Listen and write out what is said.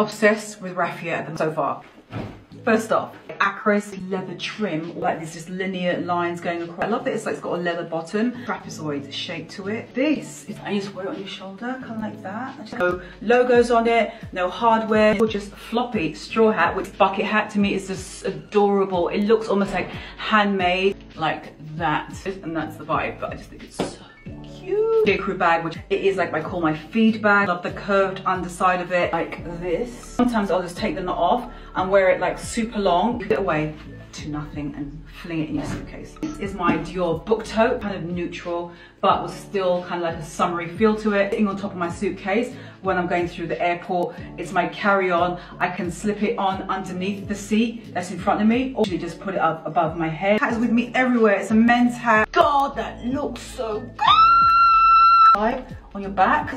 Obsessed with Raffia so far. First off, Akris leather trim, like there's just linear lines going across. I love that it's like it's got a leather bottom, trapezoid shape to it. This, is, just wear it on your shoulder, kind of like that. No logos on it, no hardware, or just floppy straw hat which bucket hat to me is just adorable. It looks almost like handmade, like that. And that's the vibe, but I just think it's so cute. J. Crew bag, which it is like I call my feed bag. Love the curved underside of it, like this. Sometimes I'll just take the knot off and wear it like super long. Put it away to nothing and fling it in your suitcase. This is my Dior book tote, kind of neutral, but was still kind of like a summery feel to it. Sitting on top of my suitcase when I'm going through the airport. It's my carry-on. I can slip it on underneath the seat that's in front of me, or just put it up above my head. Hat is with me everywhere. It's a men's hat. God, that looks so good on your back